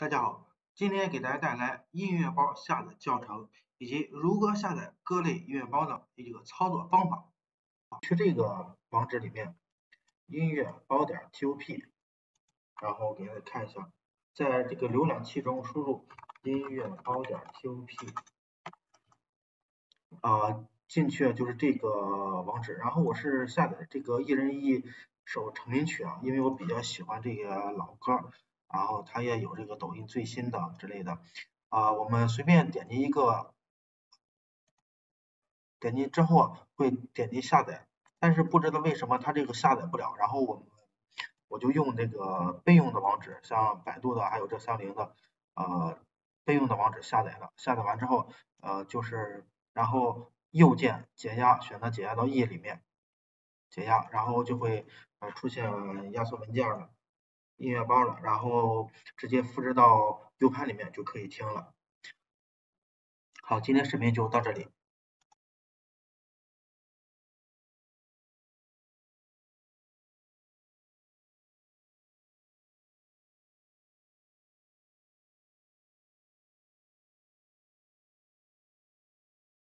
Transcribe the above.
大家好，今天给大家带来音乐包下载教程以及如何下载各类音乐包的一个操作方法。去这个网址里面，音乐包点 top，然后给大家看一下，在这个浏览器中输入音乐包点 top，啊，进去就是这个网址。然后我是下载这个一人一首成名曲啊，因为我比较喜欢这个老歌。然后它也有这个抖音最新的之类的啊，我们随便点击一个，点击之后会点击下载，但是不知道为什么它这个下载不了，然后我我就用这个备用的网址，像百度的还有这三菱的呃备用的网址下载了，下载完之后呃就是然后右键解压，选择解压到 E 里面解压，然后就会呃出现压缩文件了。音乐包了，然后直接复制到 U 盘里面就可以听了。好，今天视频就到这里。